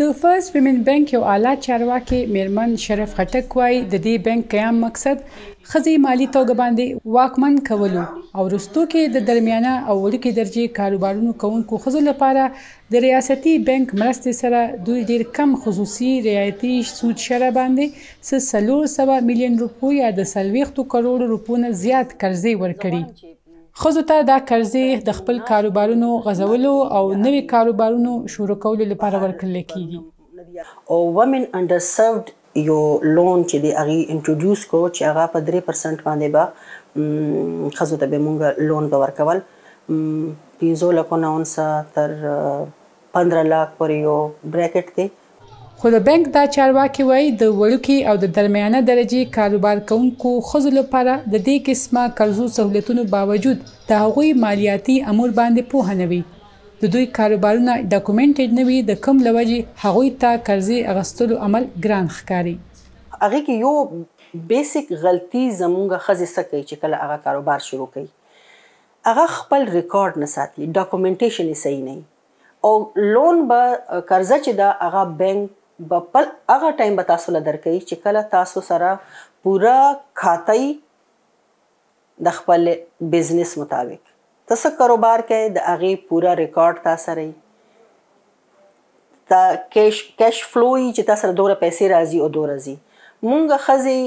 د فرسټ ویمن بانک یو اعلی چارواکې میرمن شرف خټک وایي د دې بانک قیام مقصد خزي مالی توګه باندې واکمن کولو او وروستو کې د درمیانه او وړوکې درجې کاروبارونو کوونکو خزو لپاره د ریاستي بانک مرستې سره دوی ډیر کم خصوصي رعایتي سود شره باندې څه څلور سوه میلیون روپو یا د څلوېښتو کروړو روپو نه زیات قرضې ورکړي. ښځو ته دا قرضې د خپل کاروبارونو غځولو او نوي کاروبارونو شروع کولو لپاره ورکړل کیږي. او ومن انډر سروډ یو لون چې دی هغه انټروډیوس کړو چې هغه په درې پرسنټ باندې به ښځو ته به مونږ لون به ورکول پنځو لکو نه اونسه تر پندره لاک پر يو بريکټ دی. خو د بانک دا چارواکي وايي، د وړوکي او د درميانه درجې کاروبار کوونکو ښځو لپاره د دې قسمه قرضو سهولتونو باوجود د هغوی مالياتي امور باندې پوهه نه وي، د دوی کاروبارونه ډاکومينټيډ نه وي د کوم له وجې هغوی ته قرضې اغستلو عمل ګران ښکاري. هغې کې يو بيسک غلطي زمونږ ښځې څه کوي چې کله هغه کاروبار شروع کوي هغه خپل ریکارډ نه ساتي ډاکومنټیشن یې صحیح نه وي او لون به قرضه چې ده هغه بانک به په هغه ټایم به تاسو له درکوي چې کله تاسو سره پوره کاته وي د خپل بزنس مطابق ته څه کاروبار کوي د هغې پوره ریکارډ تاسره وي دا کیش کیش فلو یی چې تاسو دوره پیسې راځي او دوره ځي مونږ خزي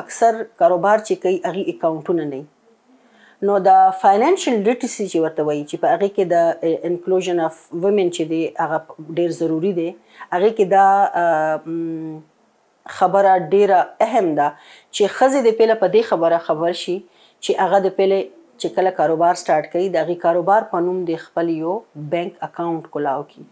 اکثر کاروبار چې کوي هغه اکاونټونه نه نو دا فاینانشل لیټریسي چې ورته وایي چې په هغه کې د انکلوژن اف ویمن چې دی هغه ډیر ضروری دی هغه کې دا خبره ډیره اهم ده چی ښځی د پیله په دی خبره خبر شی چی هغه د پیله چی کله کاروبار سټارټ کوی د هغی کاروبار په نوم دی خپل یو بانک اکاونټ کولاو کی.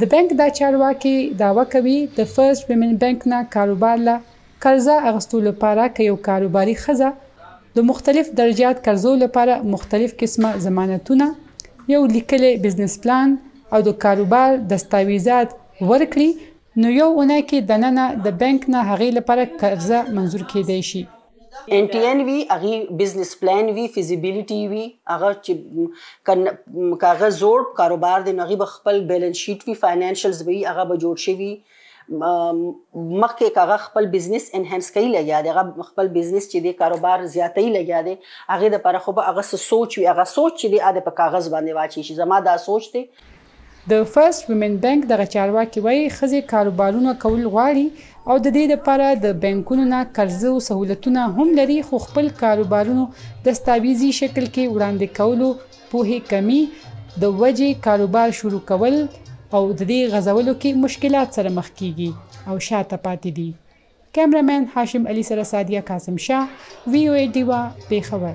د بانک دا چارواکی دعوه کوی د فرست ویمن بانک نه کاروبار له قرضه اغستو لپاره که یو کاروباری ښځه د مختلف درجات قرضو لپاره مختلف قسمه ضمانتونه، یو لیکلی بزنس پلان او د کاروبار دستاویزات ورکړی، نو یو اونۍ کې دننه د بانک نه هغې لپاره قرضه منظور کیدای شي. این ټی این وي هغې بزنس پلان وي فیزیبیلیټي وي هغه چې که که هغه زوړ کاروبار دی نو هغې به خپل بیلنس شیټ وي فاینانشلز به وي هغه به جوړ شوي مخکې که هغه خپل بزنس انهانس کوي لګیا دی هغه خپل بزنس چې دی کاروبار زیاتوي لګیا دی هغې لپاره خو به هغه څه سوچ وي هغه سوچ چې دی هغه دې په کاغذ باندې واچي چې زما دا سوچ دی. د فرسټ ویمن بانک دغه چارواکې وایې ښځې کاروبارونه کول غواړي او ددې لپاره د بانکونو نه قرضه او سهولتونه هم لري خو خپل کاروبارونو دستاویزي شکل کې وړاندې کولو پوهې کمي د وجې کاروبار شروع کول او ددې غزولو کې مشکلات سره مخ کیږي او شاته پاتې دي کیمره مین هاشم علي سره سادیه قاسم شاه وی او ای ډیوا پیښور